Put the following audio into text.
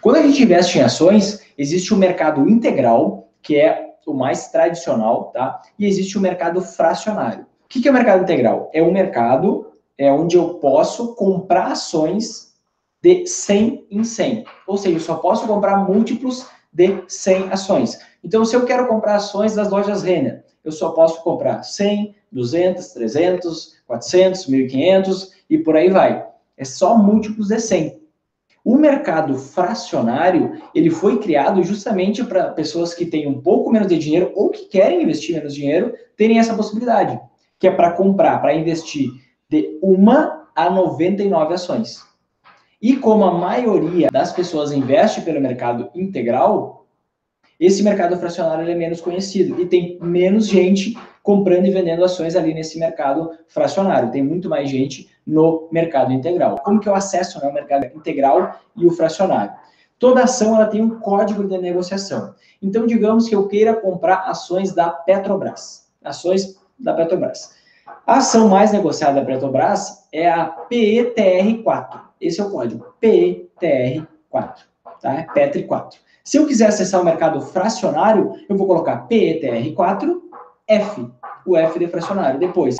Quando a gente investe em ações, existe o mercado integral, que é o mais tradicional, tá? E existe o mercado fracionário. O que é o mercado integral? É um mercado é onde eu posso comprar ações de 100 em 100. Ou seja, eu só posso comprar múltiplos de 100 ações. Então, se eu quero comprar ações das lojas Renner, eu só posso comprar 100, 200, 300, 400, 1.500 e por aí vai. É só múltiplos de 100. O mercado fracionário, ele foi criado justamente para pessoas que têm um pouco menos de dinheiro ou que querem investir menos dinheiro, terem essa possibilidade, que é para comprar, para investir de uma a 99 ações. E como a maioria das pessoas investe pelo mercado integral, esse mercado fracionário é menos conhecido e tem menos gente comprando e vendendo ações ali nesse mercado fracionário. Tem muito mais gente no mercado integral. Como que eu acesso né, o mercado integral e o fracionário? Toda ação ela tem um código de negociação. Então, digamos que eu queira comprar ações da Petrobras. Ações da Petrobras. A ação mais negociada da Petrobras é a PETR4. Esse é o código, PETR4, tá? É PETR4. Se eu quiser acessar o mercado fracionário, eu vou colocar PETR4 F, o F de fracionário. Depois,